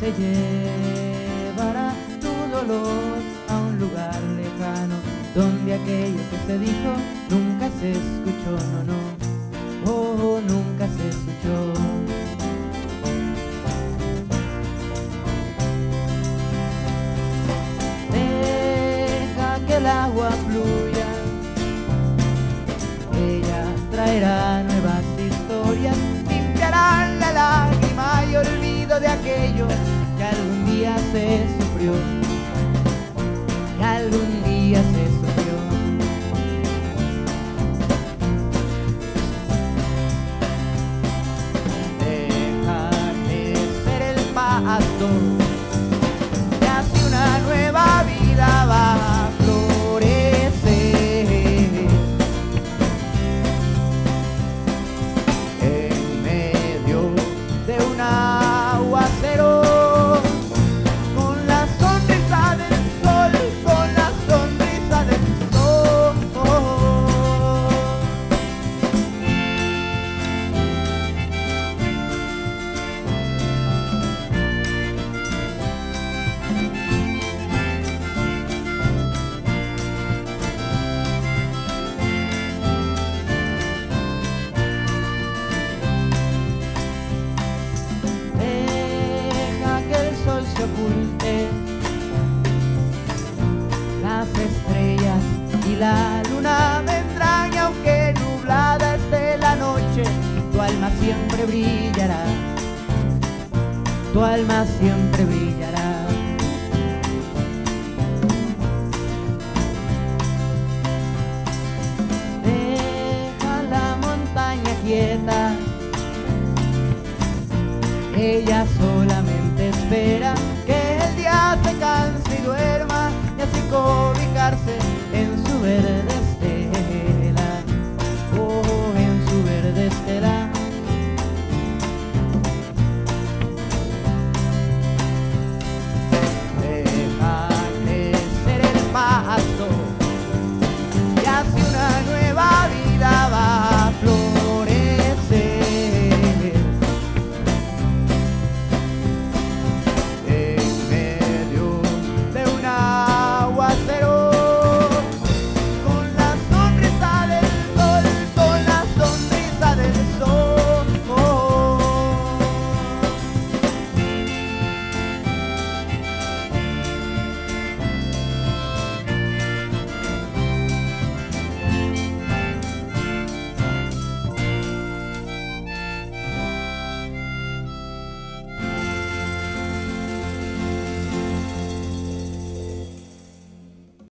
te llevará tu dolor a un lugar lejano donde aquello que se dijo nunca se escuchó, no, no, oh, nunca se escuchó. Deja que el agua fluya, ella traerá door. La luna vendrán y aunque nublada esté la noche, tu alma siempre brillará, tu alma siempre brillará. Deja la montaña quieta ella espera